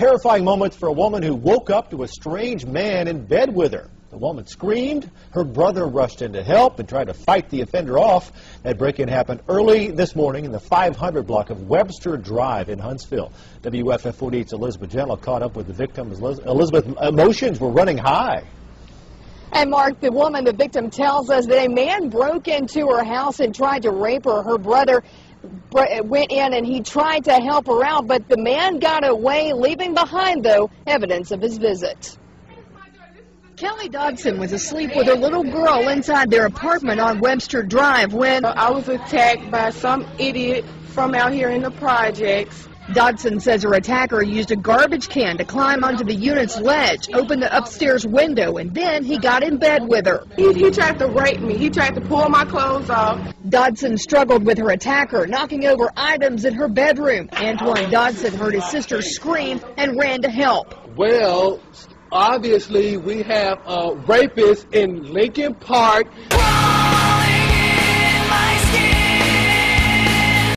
Terrifying moments for a woman who woke up to a strange man in bed with her. The woman screamed. Her brother rushed in to help and tried to fight the offender off. That break-in happened early this morning in the 500 block of Webster Drive in Huntsville. WAFF 48's Elizabeth Gentle caught up with the victim. Elizabeth, emotions were running high. And Mark, the woman, the victim, tells us that a man broke into her house and tried to rape her. Her brother Uh, went in and he tried to help her out, but the man got away, leaving behind, though, evidence of his visit. Kelly Dodson was asleep with her little girl inside their apartment on Webster Drive when I was attacked by some idiot from out here in the projects. Dodson says her attacker used a garbage can to climb onto the unit's ledge, open the upstairs window, and then he got in bed with her. He, he tried to rape me. He tried to pull my clothes off. Dodson struggled with her attacker, knocking over items in her bedroom. Antoine Dodson heard his sister scream and ran to help. Well, obviously we have a rapist in Lincoln Park.